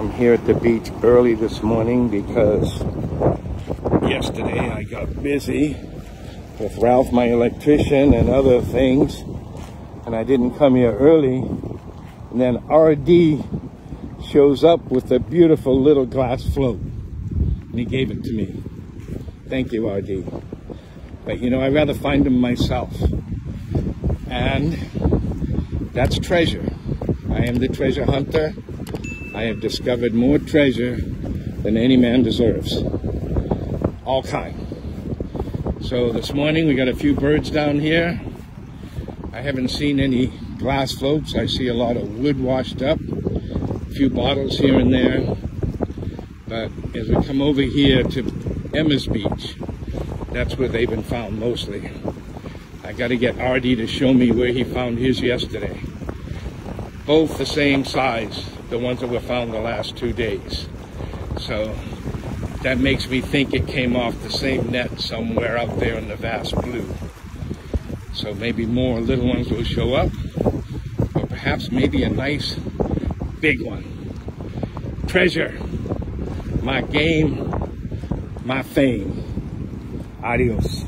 I'm here at the beach early this morning because yesterday I got busy with Ralph, my electrician, and other things, and I didn't come here early. And then RD shows up with a beautiful little glass float, and he gave it to me. Thank you, RD. But you know, I'd rather find them myself. And that's treasure. I am the treasure hunter. I have discovered more treasure than any man deserves. All kind. So this morning we got a few birds down here. I haven't seen any glass floats. I see a lot of wood washed up, a few bottles here and there. But as we come over here to Emma's Beach, that's where they've been found mostly. I got to get RD to show me where he found his yesterday. Both the same size, the ones that were found the last two days. So that makes me think it came off the same net somewhere out there in the vast blue. So maybe more little ones will show up, or perhaps maybe a nice big one. Treasure, my game, my fame. Adios.